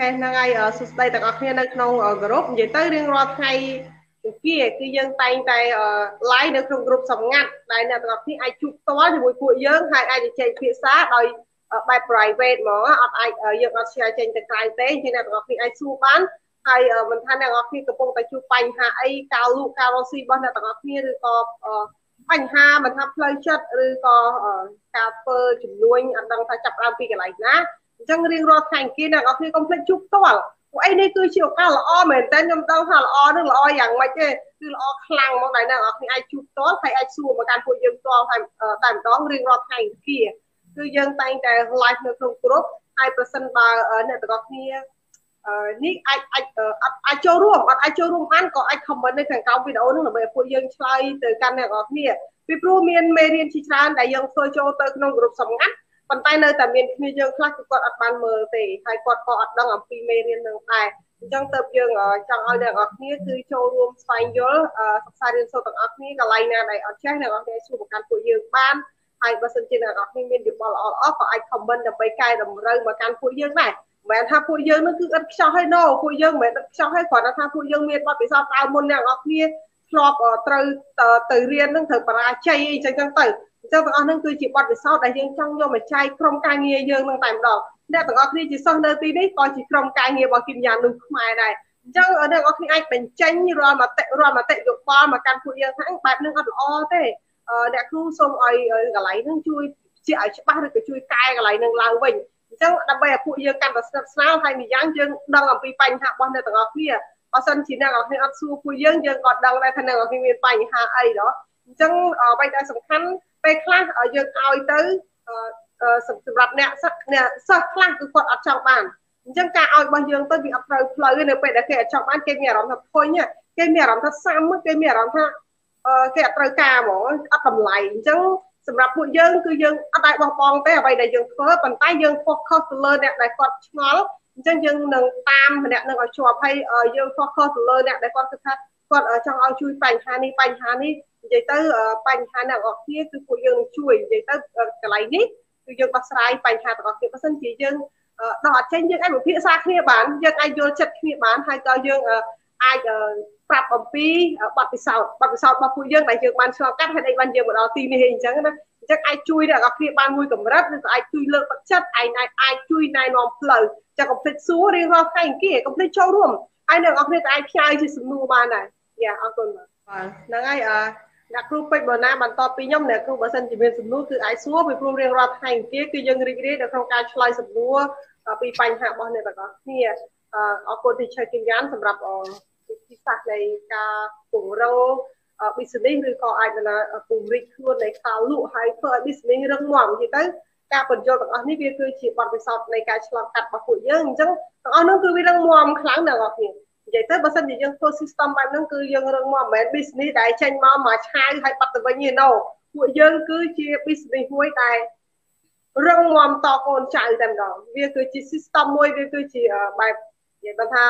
ខេហ្នឹងហើយសួស្តីទាំងអស់គ្នានៅក្នុងក្រុមនិយាយទៅរៀងរាល់ថ្ងៃអង្គារគឺយើងតែងតែ live នៅក្នុងក្រុមសម្ងាត់ដែលអ្នកទាំងអស់គ្នាអាចជួបផ្ទាល់ជាមួយពួកយើងហើយអាចជជែកភាសាដោយបែប private ហ្មងអត់អាចយើងអត់ share ចេញទៅក្រៅទេជាអ្នកទាំងអស់គ្នាអាចសួរបានហើយមិនថាអ្នកទាំងអស់គ្នាកំពុងតែជួបបញ្ហាអីការលក់ការរកស៊ីរបស់អ្នកទាំងអស់គ្នាឬក៏បញ្ហាមិនថាផ្លូវចិត្តឬក៏ការធ្វើជំនួញអត់ដឹងថាចាប់ដើមពីកន្លែងណា អញ្ចឹងរៀងរាល់ថ្ងៃអង្គារអ្នកទាំងអស់គ្នាកុំភ្លេចជួបផ្ទាល់ពួកអីនេះគឺជាឱកាសល្អមែនតើខ្ញុំដឹងថាល្អនឹងល្អយ៉ាងម៉េចទេគឺល្អខ្លាំងមកដែលអ្នកនរគ្នាអាចជួបផ្ទាល់ហើយអាចសួរមកកាន់ពួកយើងផ្ទាល់តែតែម្ដងរៀងរាល់ថ្ងៃអង្គារគឺយើងតែងតែ live នៅក្នុងក្រុមហើយប្រសិនបើអ្នកទាំងអស់គ្នានេះអាចអាចអាចចូលរួមអត់អាចចូលរួមបានក៏អាច comment នៅខាងក្រោមវីដេអូនោះដើម្បីឲ្យពួកយើងឆ្លើយទៅកាន់អ្នកនរគ្នាពីព្រោះមានមេរៀនជាច្រើនដែលយើងធ្វើចូលទៅក្នុងក្រុមសម្ងាត់ ប៉ុន្តែនៅតែមានគ្នាយើងខ្លះគឺគាត់អត់បានមើលទេហើយគាត់ក៏អត់ដឹងអំពីមេរៀននឹងដែរអញ្ចឹងទៅយើងចង់ឲ្យអ្នកនរគ្នាគឺចូលរួមស្វែងយល់សិក្សារៀនសូត្រទាំងអស់គ្នាកន្លែងណាដែលអត់ចេះអ្នកនរគ្នាជួយបង្កើតពួកយើងបានហើយបើសិនជាអ្នកនរគ្នាមានយោបល់ល្អល្អក៏អាច comment ដើម្បីកែតម្រូវមកកាន់ពួកយើងដែរមិនមែនថាពួកយើងនឹងគឺឥតខ្ចោះហើយណូពួកយើងមិនមែនឥតខ្ចោះហើយគ្រាន់តែថាពួកយើងមានបទពិសោធន៍ដើមមុនអ្នកនរគ្នា ធ្លាប់ត្រូវទៅរៀននឹងត្រូវបរាជ័យអីចឹងចឹងទៅអញ្ចឹងទាំងអស់ហ្នឹងគឺជាបទពិសោធន៍ដែលយើងចង់យកមកចែកក្រុមការងារយើងនឹងតែម្ដងអ្នកទាំងអស់គ្នាជាសិស្សនៅទីនេះក៏ជាក្រុមការងាររបស់គិមយ៉ានុខ្មែរដែរអញ្ចឹងអ្នកទាំងអស់គ្នាអាចបញ្ចេញរាល់មតិរាល់មតិយោបល់មកកាន់ពួកយើងថាបែបហ្នឹងអត់ល្អទេអ្នកគ្រូសូមឲ្យកន្លែងហ្នឹងជួយជាឲ្យច្បាស់ឬក៏ជួយកែកន្លែងហ្នឹងឡើងវិញអញ្ចឹងដើម្បីឲ្យពួកយើងកាន់តែស្និទ្ធស្នាលហើយម្យ៉ាងយើងដឹងអំពីបញ្ហារបស់អ្នកទាំងអស់គ្នា បើសិនជាអ្នកទាំងអស់គ្នាអត់សួរពួកយើងយើងក៏ដឹងដែរថាអ្នកទាំងអស់គ្នាមានបញ្ហាអីដល់អញ្ចឹងអ្វីដែលសំខាន់ពេលខ្លះយើងឲ្យទៅសម្រាប់អ្នកអ្នកសិស្សខ្លះគឺគាត់អត់ចង់បានអញ្ចឹងការឲ្យរបស់យើងទៅវាអត់ត្រូវផ្លូវទេនៅពេលដែលគេអត់ចង់បានគេមានអារម្មណ៍ថាភុញគេមានអារម្មណ៍ថាសាំគេមានអារម្មណ៍ថាគេអត់ត្រូវការហ្មងអត់តម្លៃអញ្ចឹងសម្រាប់ពួកយើងគឺយើងអត់អាចបោះបង់ទេអ្វីដែលយើងធ្វើប៉ុន្តែយើង focus ទៅលើអ្នកដែលគាត់ឆ្ងល់ អញ្ចឹងយើងនឹងតាមម្នាក់នឹងឲ្យជាប់ហើយយើង focus ទៅលើអ្នកដែលគាត់គិតថាគាត់ចង់ឲ្យជួយបញ្ហានេះបញ្ហានេះនិយាយទៅបញ្ហាអ្នកអរគ្នាគឺពួកយើងនឹងជួយនិយាយទៅកន្លែងនេះគឺយើងដោះស្រាយបញ្ហាទាំងអស់គ្នាបើសិនជាយើងដោះអត់ចេញយើងអាចពិភាក្សាគ្នាបានយើងអាចយល់ចិត្តគ្នាបានហើយក៏យើងអាចប្រាប់អំពីបទពិសោធន៍បទពិសោធន៍របស់ពួកយើងដែលយើងបានឆ្លងកាត់ហើយដែលបានយើងមកដល់ទីនេះអញ្ចឹងណា អញ្ចឹងអាចជួយអ្នកនរគ្នាបានមួយកម្រិតឬក៏អាចជួយលើកទឹកចិត្តឯងអាចជួយណែនាំផ្លូវចាកុំភ្លេចសួររៀងរាល់ថ្ងៃអង្គារកុំភ្លេចចូលរួមហើយអ្នកនរគ្នាក៏អាចផ្សាយជាសំណួរបានដែរយ៉ាអរគុណបាទហ្នឹងហើយអឺអ្នកគ្រូពេជ្របើណាបន្តពីខ្ញុំអ្នកគ្រូបើសិនជាមានសំណួរគឺអាចសួរពីព្រោះរៀងរាល់ថ្ងៃអង្គារគឺយើងរីករាយនៅក្នុងការឆ្លើយសំណួរពីបញ្ហារបស់អ្នកទាំងអស់គ្នាអរគុណទីឆៃគីយ៉ានសម្រាប់វិធីសាស្ត្រនៃការពង្រោ business ឬក៏អាចណាពង្រីកខ្លួននៃការលក់ហើយធ្វើឲ្យ business រឹងមាំនិយាយទៅការបញ្យល់ទាំងអស់នេះវាគឺជាបទពិសោធន៍នៃការឆ្លងកាត់របស់ពួកយើងអញ្ចឹងទាំងអស់នោះគឺវារឹងមាំខ្លាំងណាស់បងប្អូននិយាយទៅបើសិនជាយើងធ្វើ system បែបហ្នឹងគឺយើងរឹងមាំមិនមែន business ដែលចេញមកមកឆាយហើយបាត់ទៅវិញទេណូពួកយើងគឺជា business មួយដែលរឹងមាំតកូនចៅតែម្ដងវាគឺជា system មួយវាគឺជាបែបនិយាយថា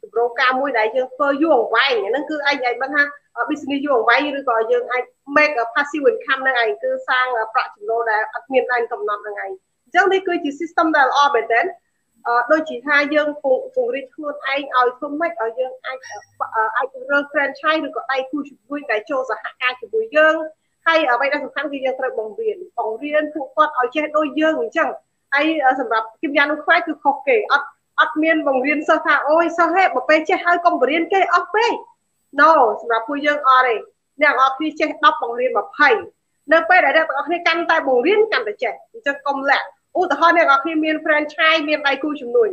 ជំរងការមួយដែលយើងធ្វើយូរអង្វែងហ្នឹងគឺឯងឯងបានថា business យូរអង្វែងឬក៏យើងអាច make a passive income ហ្នឹងឯងគឺសាងប្រាក់ចំណូលដែលអត់មានដែនកំណត់ហ្នឹងឯងអញ្ចឹងនេះគឺជា system ដែលល្អមែនទែនដូចជាថាយើងពង្រីកខ្លួនឯងឲ្យធំម៉េចឲ្យយើងអាចអាចរើស franchise ឬក៏ដៃគូជាមួយដែលចូលសហការជាមួយយើងហើយអ្វីដែលសំខាន់គឺយើងត្រូវបង្រៀនបង្រៀនពួកគាត់ឲ្យចេះដូចយើងអញ្ចឹងហើយសម្រាប់គិមយ៉ានុខ្មែរគឺខុសគេអត់អត់មានបង្រៀនសិស្សថាអូយសិស្សហេបើពេលចេះហើយកុំបង្រៀនគេអស់ពេក no សម្រាប់ពួកយើងអត់ទេអ្នកអត់គ្នាចេះ10បង្រៀន20នៅពេលដែលអ្នកទាំងអស់គ្នាកាន់តែបង្រៀនកាន់តែចេះអញ្ចឹងកុំលាក់ឧទាហរណ៍អ្នកនរគ្នាមាន franchise មានដៃគូជំនួយ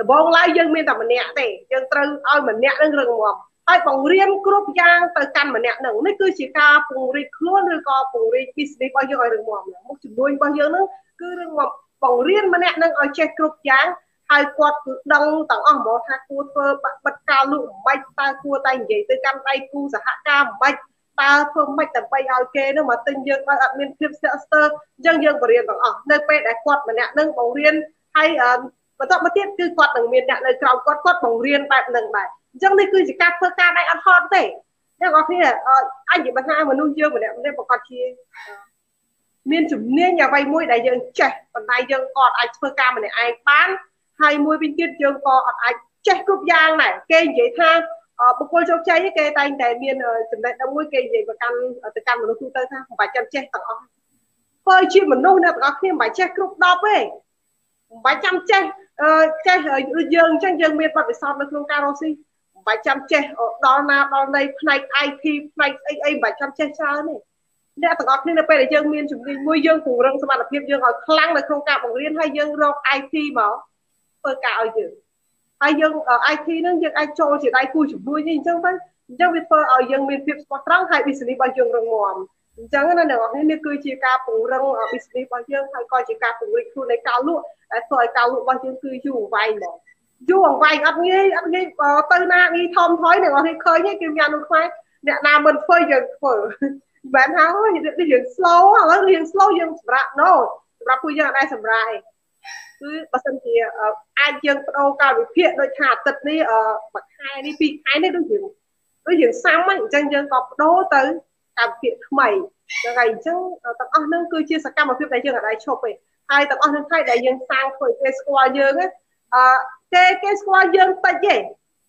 ដំបូងឡើយយើងមានតែម្នាក់ទេយើងត្រូវឲ្យម្នាក់នឹងរឹងមាំហើយបង្រៀនគ្រប់យ៉ាងទៅកាន់ម្នាក់នឹងនេះគឺជាការពង្រីកខ្លួនឬក៏ពង្រីក business របស់យើងឲ្យរឹងមាំមុខជំនួយរបស់យើងនឹងគឺរឹងមាំបង្រៀនម្នាក់នឹងឲ្យចេះគ្រប់យ៉ាង ហើយគាត់គឺដឹងទាំងអស់ហ្មងថាគួរធ្វើបិទការលក់មិនបាច់តើគួរតែនិយាយទៅកាន់ដៃគូសហការមិនបាច់តើធ្វើម៉េចដើម្បីឲ្យគេនោះមកទិញយើងដោយអត់មានភាពស្ទាក់ស្ទើរអញ្ចឹងយើងបរៀនទាំងអស់នៅពេលដែលគាត់ម្នាក់នឹងបង្រៀនហើយបន្តមកទៀតគឺគាត់នឹងមានអ្នកនៅក្រោមគាត់គាត់បង្រៀនបែបនឹងដែរអញ្ចឹងនេះគឺជាការធ្វើការដៃអត់ហត់ទេអ្នកនរគ្នាអញនិយាយបញ្ហាមនុស្សយើងម្នាក់ម្នាក់ប្រកាសជាមានជំនាញអ្វីមួយដែលយើងចេះប៉ុន្តែយើងក៏អាចធ្វើការម្នាក់ឯងបាន ហហើយមួយវិញទៀតយើងក៏អត់អាចចេះគ្រប់យ៉ាងដែរគេនិយាយថាបុគ្គលជោគជ័យគេតែងតែមានចំណេះដឹងមួយគេនិយាយប្រកាន់ទៅកាន់មនុស្សទូទៅថាមិនបាច់ចាំចេះទាំងអស់ធ្វើជាមនុស្សអ្នកទាំងអស់គ្នាមិនបាច់ចេះគ្រប់10ទេមិនបាច់ចាំចេះចេះយើងអញ្ចឹងយើងមានបទពិសោធន៍នៅក្នុងការរស់ស៊ីមិនបាច់ចាំចេះដល់ណាដល់ណីផ្នែក IT ផ្នែកអីអីមិនបាច់ចាំចេះច្រើនទេអ្នកទាំងអស់គ្នានៅពេលដែលយើងមានជំនាញមួយយើងពង្រឹងសមត្ថភាពយើងឲ្យខ្លាំងនៅក្នុងការបង្រៀនហើយយើងរក IT មក ធ្វើការឲ្យយើងហើយយើង IT ហ្នឹងយើងអាចចូលជាដៃគូជំនួយនេះអញ្ចឹងទៅអញ្ចឹងវាធ្វើឲ្យយើងមានភាពស្មោះត្រង់ហើយ business របស់យើងរឹងមាំអញ្ចឹងណាអ្នកនរនេះនេះគឺជាការពង្រឹង business របស់យើងហើយក៏ជាការពង្រីកខ្លួននៃការលក់ដែលធ្វើឲ្យការលក់របស់យើងគឺយូរអង្វែងហ្មងយូរអង្វែងអត់ងាយអត់ងាយទៅណាងាយថមថយអ្នកនរនេះឃើញគេមាននោះខ្មែរអ្នកណាមិនធ្វើយើងធ្វើមិនបានថាអូយនេះយើង slow ឥឡូវយើង slow យើងសម្រាប់ no សម្រាប់ពួកយើងអត់ដែរសម្រាប់ឯង គឺបើសិនជាអាចយើងបដូរកាលវិភាគដូចថាអាទិត្យនេះមួយខែនេះពីរខែនេះដូចយើងដូចយើងសាំហ្នឹងអញ្ចឹងយើងក៏បដូរទៅកាលវិភាគថ្មីហ្នឹងហើយអញ្ចឹងទាំងអស់ហ្នឹងគឺជាសកម្មភាពដែលយើងអាចឈប់ទេហើយទាំងអស់ហ្នឹងហើយដែលយើងសាងធ្វើគេស្គាល់យើងអឺគេគេស្គាល់យើងតិចទេ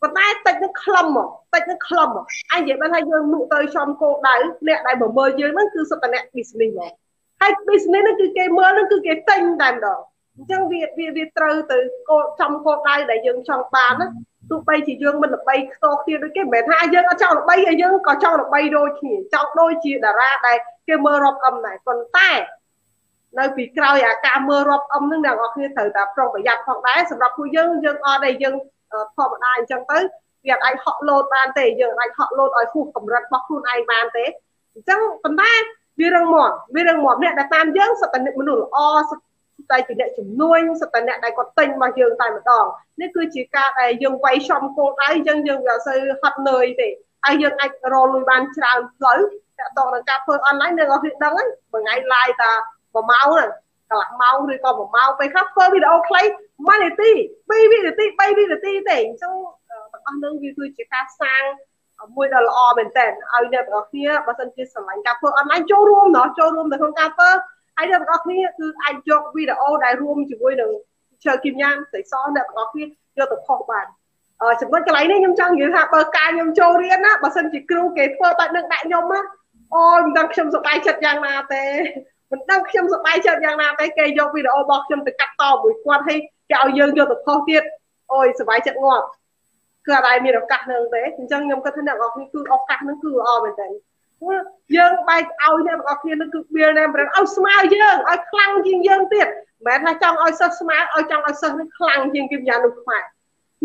ប៉ុន្តែតិចនឹងខ្លឹមមកតិចនឹងខ្លឹមមកអញនិយាយបានថាយើងមុខទៅចំគោលដៅអ្នកដែលមកមើលយើងហ្នឹងគឺសុទ្ធតែអ្នក business មកហើយ business ហ្នឹងគឺគេមើលហ្នឹងគឺគេទិញតែម្ដង អញ្ចឹងវាវាវាត្រូវទៅគោលចំគោលដៅដែលយើងចង់បានណាទោះបីជាយើងមិនល្បីខ្ទោគ្នាដូចគេមិនមែនថាយើងអត់ចង់ល្បីហើយយើងក៏ចង់ល្បីដូចគ្នាចង់ដូចជាតារាដែលគេមើលរាប់អឹមដែរប៉ុន្តែនៅពីក្រោយអាការមើលរាប់អឹមនឹងអ្នកនរគ្នាត្រូវតែប្រុងប្រយ័ត្នផងដែរសម្រាប់ពួកយើងយើងអត់ដែលយើងធម្មតាអញ្ចឹងទៅវាអាចហក់លោតបានទេយើងអាចហក់លោតឲ្យហួសកម្រិតរបស់ខ្លួនឯងបានទេអញ្ចឹងប៉ុន្តែវារឹងមាំវារឹងមាំអ្នកដែលតាមយើងសុទ្ធតែមនុស្សល្អសុទ្ធ តែជាអ្នកជំនួយសុទ្ធតែអ្នកដែលគាត់ទិញរបស់យើងតែម្ដងនេះគឺជាការដែលយើងវាយចំគោលដៅអញ្ចឹងយើងវាអត់សូវហត់នឿយទេហើយយើងអាចរលុយបានច្រើនផ្លូវតាក់ទងនឹងការធ្វើអនឡាញនៅអស់នេះដឹងហ្នឹងមួយថ្ងៃ live តា1ម៉ោងហ្នឹងកន្លះម៉ោងឬក៏1ម៉ោងពេលខ្លះធ្វើវីដេអូខ្លី1នាទី2វិនាទី3វិនាទីទេអញ្ចឹងទាំងអស់នឹងវាគឺជាការសាងមួយដ៏ល្អមែនតើឲ្យអ្នកទាំងអស់គ្នាបើសិនជាស្រឡាញ់ការធ្វើអនឡាញចូលរួមណោះចូលរួមនៅក្នុងការធ្វើ ហើយអ្នកទាំងអស់គ្នាគឺអាចយកវីដេអូដែលរួមជាមួយនឹងជើគីមយ៉ាងស្រីសអ្នកទាំងអស់គ្នាយកទៅផុសបានអឺចំណុចកន្លែងនេះខ្ញុំចង់និយាយថាបើការខ្ញុំចូលរៀនណាបើសិនជាគ្រូគេធ្វើបែបនឹងដាក់ខ្ញុំណាអូមិនដឹងខ្ញុំសប្បាយចិត្តយ៉ាងណាទេមិនដឹងខ្ញុំសប្បាយចិត្តយ៉ាងណាទេគេយកវីដេអូរបស់ខ្ញុំទៅកាត់តមួយគាត់ឲ្យគេឲ្យយើងយកទៅផុសទៀតអូយសប្បាយចិត្តងាប់គឺអត់ឲ្យមានឱកាសនឹងទេអញ្ចឹងខ្ញុំគិតថាអ្នកនរគ្នាគឺឱកាសនឹងគឺល្អមែនតើ យើងបែកឲ្យអ្នកទាំងអស់គ្នានឹងគឺ build name brand ឲ្យស្មើយើងឲ្យខ្លាំងជាងយើងទៀតមិនមែនថាចង់ឲ្យសិស្សស្មើឲ្យចង់ឲ្យសិស្សនឹងខ្លាំងជាងគិមយ៉ានោះខ្មែរ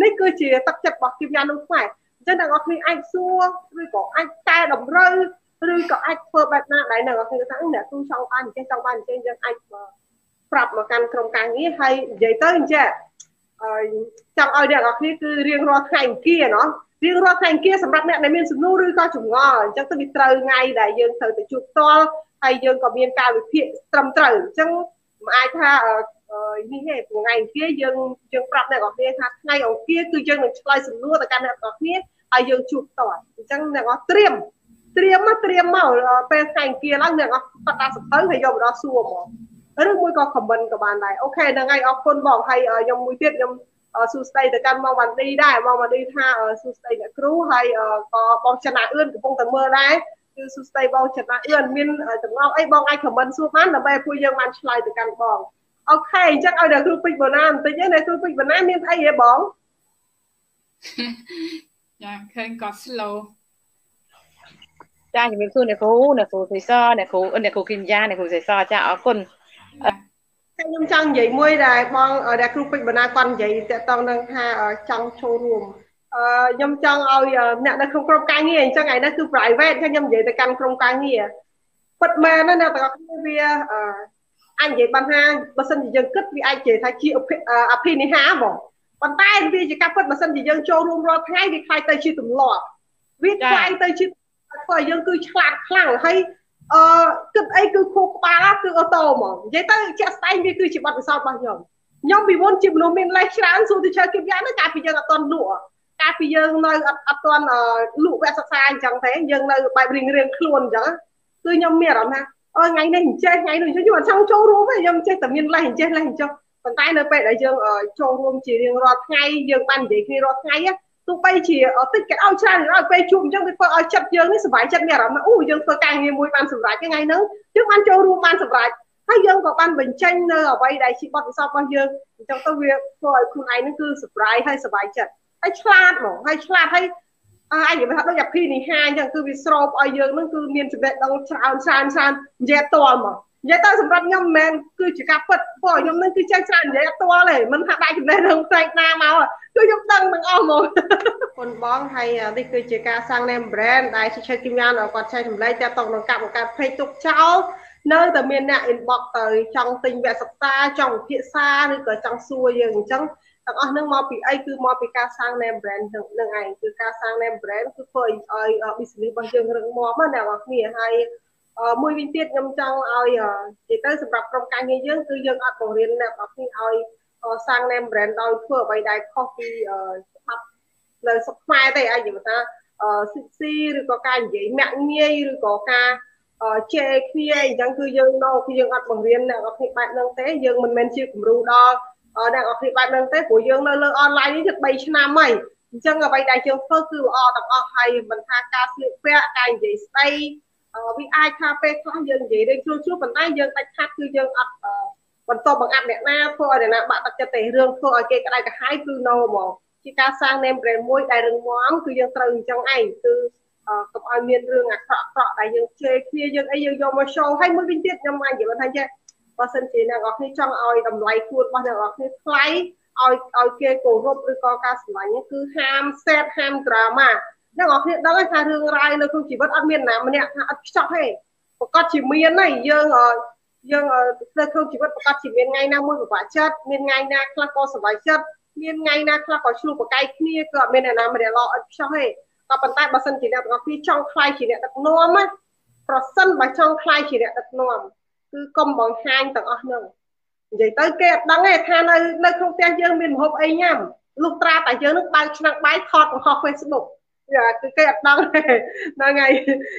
នេះគឺជាទឹកចិត្តរបស់គិមយ៉ានោះខ្មែរអញ្ចឹងអ្នកទាំងអស់គ្នាអាចសួរឬក៏អាចកែតម្រូវឬក៏អាចធ្វើបែបណាដែលអ្នកទាំងអស់គ្នាថាអ្នកគ្រូចង់បានអញ្ចឹងចង់បានអញ្ចឹងយើងអាចប្រាប់មកកាន់ក្រុមការងារហើយនិយាយទៅអញ្ចឹងចង់ឲ្យអ្នកទាំងអស់គ្នាគឺរៀងរាល់ថ្ងៃអង្គារណោះ រៀងរាល់ថ្ងៃអង្គារសម្រាប់អ្នកដែលមានសំណួរឬក៏ចម្ងល់អញ្ចឹងទៅវាត្រូវថ្ងៃដែលយើងត្រូវទៅជួបផ្ទាល់ហើយយើងក៏មានការវិភាគត្រឹមត្រូវអញ្ចឹងមិនអាចថានេះទេថ្ងៃអង្គារយើងយើងប្រាប់អ្នកទាំងអស់គ្នាថាថ្ងៃអង្គារគឺយើងនឹងឆ្លើយសំណួរទៅកាន់អ្នកទាំងអស់គ្នាហើយយើងជួបផ្ទាល់អញ្ចឹងអ្នកទាំងអស់ត្រៀមត្រៀមមកត្រៀមមកពេលថ្ងៃអង្គារឡើងអ្នកទាំងអស់គាត់ដាក់សភៅហើយយកមកដល់សួរហ្មងឬមួយក៏ comment ក៏បានដែរអូខេហ្នឹងហើយអរគុណបងហើយខ្ញុំមួយទៀតខ្ញុំ សួស្ដីទៅកាន់មកវ៉ាន់ឌីដែរមកវ៉ាន់ឌីថាសួស្ដីអ្នកគ្រូហើយក៏បងចនាអឿនកំពុងតែមើលដែរគឺសួស្ដីបងចនាអឿនមានចំណងអីបងអាច comment សួរបានដើម្បីឲ្យពួកយើងបានឆ្លើយទៅកាន់បងអូខេអញ្ចឹងឲ្យអ្នកគ្រូពេជ្របូណាបន្តិចណាអ្នកគ្រូពេជ្របូណាមានអីហ៎បងចាឃើញក៏ slow ចាជំរាបសួរអ្នកគ្រូអ្នកគ្រូសិសអ្នកគ្រូអ្នកគ្រូគីមយ៉ាអ្នកគ្រូសិសចាអរគុណ ខ្ញុំចង់និយាយមួយដែលបងដែលគ្រូពេជ្របណ្ណាគាត់និយាយតកតងនឹងថាចង់ចូលរួមអឺខ្ញុំចង់ឲ្យអ្នកនៅក្នុងក្រុមការងារអញ្ចឹងឯនេះគឺ private ខ្ញុំនិយាយទៅកាន់ក្រុមការងារពិតមែនណាអ្នកទាំងអស់គ្នាវាអាចនិយាយបានថាបើសិនជាយើងគិតវាអាចនិយាយថាជាអភិនិហាបងប៉ុន្តែវាជាការពិតបើសិនជាយើងចូលរួមរាល់ថ្ងៃវាខ្លាយទៅជាទម្លាប់វាខ្លាយទៅជាធ្វើឲ្យយើងគឺឆ្លាតខ្លាំងហើយ អឺគិតអីគឺខួរក្បាលគឺអូតូហ្មងនិយាយទៅជាក់ស្ដែងវាគឺជាបទពិសោធន៍របស់ខ្ញុំខ្ញុំពីមុនជាមនុស្សមានលេសច្រើនសួរទីជើគិបយ៉ាងហ្នឹងកាលពីយើងអត់តន់លក់កាលពីយើងនៅអត់អត់តន់លក់វគ្គសិក្សាអញ្ចឹងទេយើងនៅបែបរៀងរៀងខ្លួនអញ្ចឹងគឺខ្ញុំមានអារម្មណ៍ថាអើថ្ងៃនេះអញ្ចេះថ្ងៃនេះអញ្ចឹងខ្ញុំអត់ចង់ចូលរួមទេខ្ញុំចេះតែមានលេសអញ្ចេះលេសអញ្ចឹងប៉ុន្តែនៅពេលដែលយើងចូលរួមជារៀងរាល់ថ្ងៃយើងបាននិយាយគ្នារាល់ថ្ងៃ ទោះបីជាតិចក៏ឲ្យច្រើនឲ្យពេលជួបអញ្ចឹងវាធ្វើឲ្យចិត្តយើងនេះសុបាយចិត្តមានអារម្មណ៍អូយើងធ្វើការងារមួយបានសម្រេចថ្ងៃហ្នឹងយើងបានចូលរួមបានសម្រេចហើយយើងក៏បានបញ្ចេញនៅអ្វីដែលជាបទពិសោធន៍របស់យើងអញ្ចឹងទៅវាធ្វើឲ្យខ្លួនឯងហ្នឹងគឺ surprise ហើយសុបាយចិត្តហើយឆ្លាតហ្មងហើយឆ្លាតហើយអញនិយាយថាដូចអាភីនីហាអញ្ចឹងគឺវាស្រោបឲ្យយើងហ្នឹងគឺមានចំណេះដឹងច្រើនច្រើនច្រើននិយាយតល់មក និយាយទៅសម្រាប់ខ្ញុំមិនមែនគឺជាការពិតព្រោះខ្ញុំនឹងគឺចេះច្រើននិយាយអត់ទាល់ទេមិនថាដាក់ចំណេះដឹងផ្សេងណាមកគឺខ្ញុំដឹងទាំងអស់ហ្មងគុណបងហើយនេះគឺជាការសាង name brand ដែលជាឆេតគីមយ៉ាងគាត់ចែកចម្លែកតាក់ទងនឹងការបង្កើត page ទុកចោលនៅតែមានអ្នក inbox ទៅចង់ទិញវគ្គសិក្សាចង់ពិភាក្សាឬក៏ចង់សួរយើងអញ្ចឹងទាំងអស់នឹងមកពីអីគឺមកពីការសាង name brand នឹងឯងគឺការសាង name brand គឺធ្វើឲ្យ business របស់យើងរឹងមាំណាអ្នកនរគ្នាហើយ មួយវិញទៀតខ្ញុំចង់ឲ្យនិយាយទៅសម្រាប់ក្រុមការងារយើងគឺយើងអត់បង្រៀនអ្នកនរគ្នាឲ្យសាង name brand ដោយធ្វើអ្វីដែលខុសពីច្បាប់នៅស្រុកខ្មែរទេអាចនិយាយថាស៊ីស៊ីឬក៏ការនិយាយមាក់ងាយឬក៏ការជេរគ្នាអញ្ចឹងគឺយើងនៅគឺយើងអត់បង្រៀនអ្នកនរគ្នាបែបហ្នឹងទេយើងមិនមែនជាគំរូដល់អ្នកនរគ្នាបែបហ្នឹងទេព្រោះយើងនៅលើអនឡាញនេះជិត3ឆ្នាំហើយអញ្ចឹងអ្វីដែលយើងធ្វើគឺល្អទាំងអស់ហើយមិនថាការស្លៀកពាក់ការនិយាយស្ដី វាអាចថាពេលខ្លះយើងនិយាយរឿងជួលជួលប៉ុន្តែយើងដាច់ខាត់គឺយើងអត់បន្តបង្អាប់អ្នកណាធ្វើឲ្យអ្នកណាបាក់ទឹកចិត្តទេរឿងធ្វើឲ្យគេក្តៅក្រហាយគឺ no ហ្មងជាការសាង name brand មួយដែលរឹងមាំគឺយើងត្រូវអញ្ចឹងឯងគឺកុំឲ្យមានរឿងអាក្រក់ក្រក់ដែលយើងជេរគ្នាយើងអីយើងយកមក show ហើយមួយវិញទៀតខ្ញុំអាចនិយាយថាចេះបើសិនជាអ្នកនរគ្នាចង់ឲ្យតម្លៃខ្លួនរបស់អ្នកនរគ្នាថ្លៃឲ្យឲ្យគេគោរពឬក៏ការស្រឡាញ់គឺហាម set ហាម drama អ្នកនរគ្នាដឹងថារឿងរ៉ាវនៅក្នុងជីវិតអត់មានណាម្នាក់ថាអត់ខ្ចោះទេប្រកាសជាមានហើយយើងយើងនៅក្នុងជីវិតប្រកាសជាមានថ្ងៃណាមួយពិបាកចិត្តមានថ្ងៃណាខ្លះក៏សុខចិត្តមានថ្ងៃណាខ្លះក៏ឆ្លោះប្រកែកគ្នាក៏អត់មានអ្នកណាម្នាក់ល្អអត់ខ្ចោះទេក៏ប៉ុន្តែបើសិនជាអ្នកទាំងអស់គ្នាចង់ខ្លាយជាអ្នកដឹកនាំណាប្រសិនបើចង់ខ្លាយជាអ្នកដឹកនាំគឺកុំបង្ហាញទាំងអស់ហ្នឹងនិយាយទៅគេអត់ដឹងទេថានៅនៅក្នុងផ្ទះយើងមានម្ហូបអីញ៉ាំលុះត្រាតែយើងនឹងបើកឆ្នាំងបាយថតបង្ហោះ Facebook យ៉ា គឺគេអត់ដឹងហ្នឹងហើយ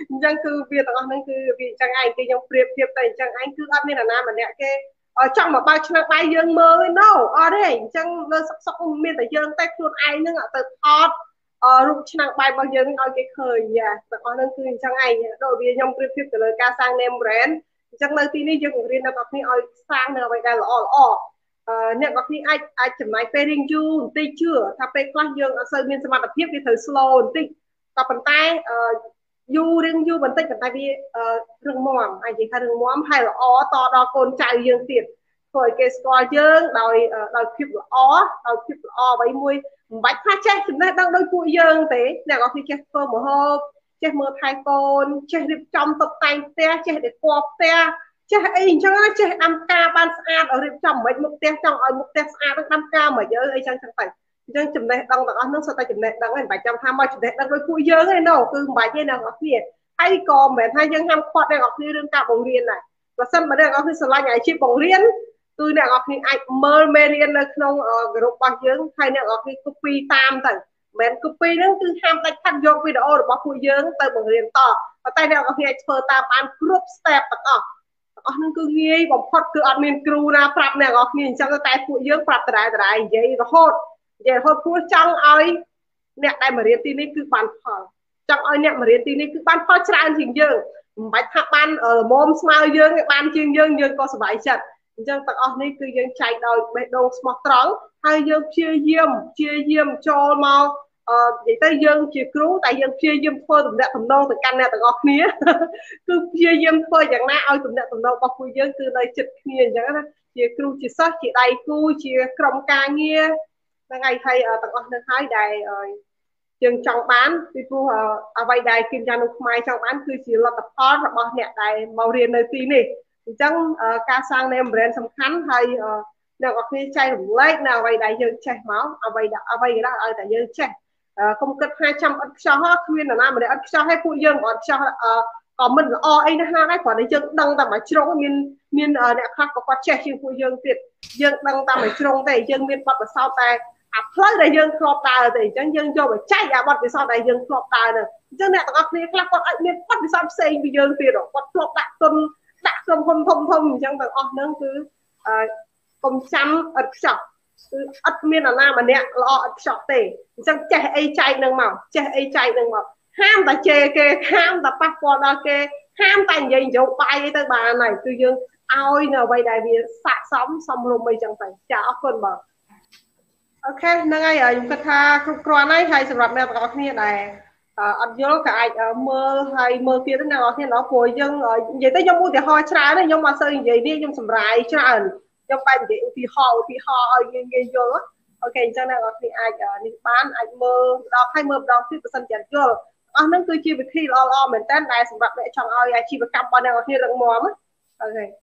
អញ្ចឹងគឺវាទាំងអស់ហ្នឹងគឺវាអញ្ចឹងឯងគេខ្ញុំប្រៀបធៀបទៅអញ្ចឹងឯងគឺអត់មានអាណាម្នាក់គេចង់មកបើកឆ្នាំបាយយើងមើលឯណូអត់ទេអញ្ចឹងលើសុកសុកមានតែយើងតែខ្លួនឯងហ្នឹងទៅថតរូបឆ្នាំបាយរបស់យើងឲ្យគេឃើញយ៉ាទាំងអស់ហ្នឹងគឺអញ្ចឹងឯងដូចវាខ្ញុំប្រៀបធៀបទៅលើការសាង name brand អញ្ចឹងនៅទីនេះយើងបង្រៀនដល់អ្នកគ្នាឲ្យសាងនៅអ្វីដែលល្អល្អ អ្នកនរគ្នាអាចអាចចំណាយពេលរៀងយូរបន្តិចជឿថាពេលខ្លះយើងអត់សូវមានសមត្ថភាពវាត្រូវ slow បន្តិចក៏ប៉ុន្តែយូររៀងយូរបន្តិចប៉ុន្តែវារឹងមាំអាចនិយាយថារឹងមាំហើយល្អតដល់កូនចៅយើងទៀតធ្វើឲ្យគេស្គាល់យើងដោយដោយភាពល្អដោយភាពល្អអ្វីមួយមិនបាច់ថាចេះចំណេះដឹងដោយពួកយើងទេអ្នកនរគ្នាចេះធ្វើម្ហូបចេះមើលថែកូនចេះរៀបចំតុបតែងផ្ទះចេះដេកផ្ទះ ចេះអីអញ្ចឹងចេះដាំផ្កាបានស្អាតរៀបចំមិនមុខផ្ទះចង់ឲ្យមុខផ្ទះស្អាតនឹងដាំផ្កាមកយើអីចឹងចឹងទៅអញ្ចឹងចំណេះដឹងទាំងអស់នោះសុទ្ធតែចំណេះដឹងហើយមិនបាច់ចាំថាមកចំណេះដឹងដោយពួកយើងទេណូគឺមិនបាច់ទេអ្នកនរគ្នាហើយក៏មិនមែនថាយើងហាមឃាត់អ្នកនរគ្នារឿងការបង្រៀនដែរបើសិនបើអ្នកនរគ្នាស្រឡាញ់អាជីពបង្រៀនគឺអ្នកនរគ្នាអាចមើលមេរៀននៅក្នុងក្រុមរបស់យើងហើយអ្នកនរគ្នា copy តាមទៅមិន copy ហ្នឹងគឺហាមដាច់ខាត់យកវីដេអូរបស់ពួកយើងទៅបង្រៀនតប៉ុន្តែអ្នកនរគ្នាអាចធ្វើតាមបានគ្រប់ step ទាំងអស់ អស់ហ្នឹងគឺងាយបំផុតគឺអត់មានគ្រូណាប្រាប់អ្នកនរគ្នាអញ្ចឹងតែពួកយើងប្រាប់ដដែលដដែលនិយាយរហូតនិយាយរហូតព្រោះចង់ឲ្យអ្នកដែលមករៀនទីនេះគឺបានផលចង់ឲ្យអ្នកមករៀនទីនេះគឺបានផលច្រើនជាងយើងមិនបាច់ថាបានល្មមស្មើយើងឯបានជាងយើងយើងក៏សុបាយចិត្តអញ្ចឹងទាំងអស់នេះគឺយើងចែកដោយបេះដូងស្មោះត្រង់ហើយយើងព្យាយាមព្យាយាមចូលមក អឺនិយាយទៅយើងជាគ្រូតែយើងព្យាយាមធ្វើតំណែងតំណងទៅកាន់អ្នកទាំងអស់គ្នាគឺព្យាយាមធ្វើយ៉ាងណាឲ្យតំណែងតំណងរបស់ពួកយើងគឺនៅចិត្តគ្នាអញ្ចឹងណាជាគ្រូជាសិស្សជាដៃគូជាក្រុមការងារហ្នឹងហើយហើយទាំងអស់នឹងហើយដែលយើងចង់បានពីព្រោះអ្វីដែលគិមយ៉ាងនៅខ្មែរចង់បានគឺជាលទ្ធផលរបស់អ្នកដែលមករៀននៅទីនេះអញ្ចឹងការសាង name brand សំខាន់ហើយអ្នកនរគ្នាចែករំលែកនៅអ្វីដែលយើងចេះមកអ្វីដែលអ្វីដែលឲ្យតែយើងចេះ កុំគិតថាចាំអត់ខ្ចោះគ្មាននរណាម្នាក់អត់ខ្ចោះហើយពួកយើងអត់ខ្ចោះក៏មិនល្អអីណាស់ណាដែរគ្រាន់តែយើងដឹងតែមួយជ្រុងមានមានអ្នកខ្លះក៏គាត់ចេះជាងពួកយើងទៀតយើងដឹងតែមួយជ្រុងទេយើងមានបទពិសោធន៍តែអាផ្លូវដែលយើងធ្លាប់ដើរទេអញ្ចឹងយើងយកមកចែកអាបទពិសោធន៍ដែលយើងធ្លាប់ដើរហ្នឹងអញ្ចឹងអ្នកទាំងអស់គ្នាខ្លះគាត់អាចមានបទពិសោធន៍ផ្សេងពីយើងទៀតគាត់ធ្លាប់ដាក់ទុនដាក់ក្រុមហ៊ុនធំធំអញ្ចឹងទាំងអស់ហ្នឹងគឺកុំចាំឥតខ្ចោះគឺ អត់មានអាណាម្នាក់ល្អឥតខ្ចោះទេអញ្ចឹងចេះអីចែកនឹងមកចេះអីចែកនឹងមកហាមតែជេរគេហាមតែប៉ះពាល់ដល់គេហាមតែនិយាយយកបាយអីទៅបានហើយគឺយើងឲ្យនៅអ្វីដែលវាស័កសមសមរម្យអីចឹងទៅចាអរគុណបងអូខេហ្នឹងហើយខ្ញុំគិតថាគ្រប់គ្រាន់ហើយហើយសម្រាប់អ្នកទាំងអស់គ្នាដែលអត់យល់ក៏អាចមើលហើយមើលទៀតណាអ្នកនរគ្នាដល់ព្រោះយើងនិយាយទៅខ្ញុំឧទាហរណ៍ច្រើនខ្ញុំអត់សូវនិយាយនេះខ្ញុំសម្រាយច្រើន ខ្ញុំបែរនិយាយឧទាហរណ៍ឧទាហរណ៍ឲ្យងាយងាយយល់អូខេអញ្ចឹងអ្នកនរគ្នាអាចនេះបានអាចមើលម្ដងហើយមើលម្ដងទៀតបើសិនជាយល់អស់ហ្នឹងគឺជាវិធីល្អល្អមែនតើដែលសម្រាប់អ្នកចង់ឲ្យអាជីវកម្មរបស់អ្នកនរគ្នារឹងមាំអូខេ